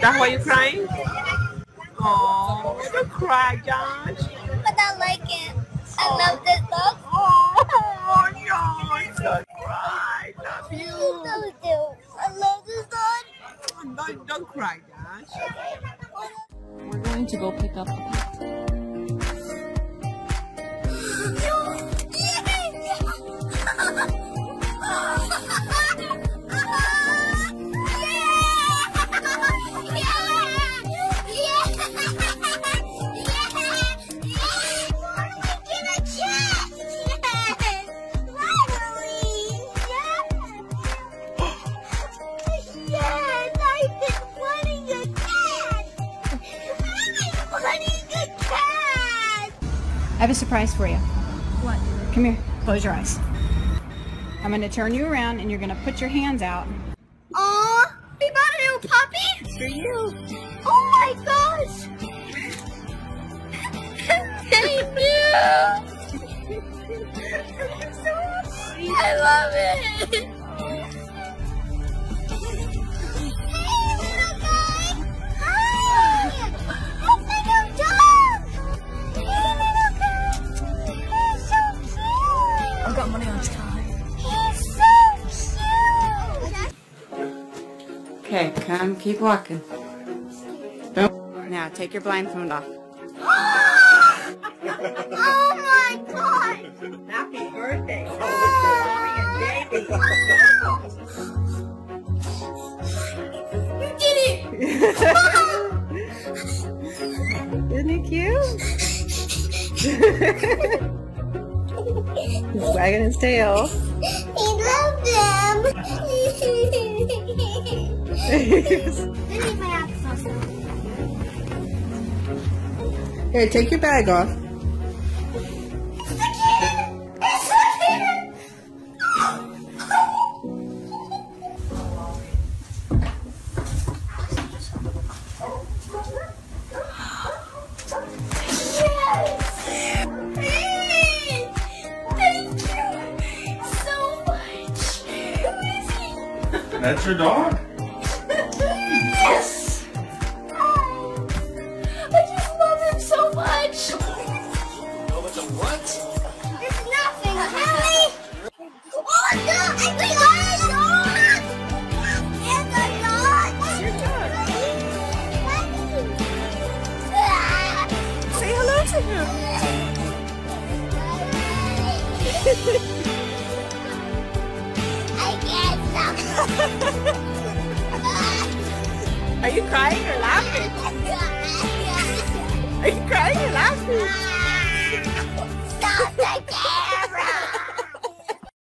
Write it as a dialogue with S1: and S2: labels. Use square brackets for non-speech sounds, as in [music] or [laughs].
S1: that why you're crying? Oh, don't cry, Josh.
S2: But I like it. I love this dog.
S1: Oh, Josh, don't cry. Love
S2: You
S1: you.
S2: know do. I love this dog.
S1: Don't, don't cry, Josh.
S3: We're going to go pick up the pet.
S4: I have a surprise for you. What? Come here. Close your eyes. I'm going to turn you around and you're going to put your hands out.
S2: Aw, we bought a new puppy?
S1: For you.
S2: Oh my gosh! Thank you! [laughs] I love it!
S5: Okay, come, keep walking. Don't. Now, take your blindfold off. [laughs]
S2: oh my god!
S1: Happy birthday. Ah.
S2: Oh, [laughs] you did it! [laughs]
S4: Isn't he cute? He's wagging his tail.
S2: He loved them. This is my applesauce. [laughs]
S5: Here, take your bag off.
S2: It's a kitten! [laughs]
S4: Are you crying or laughing? Are you crying or laughing?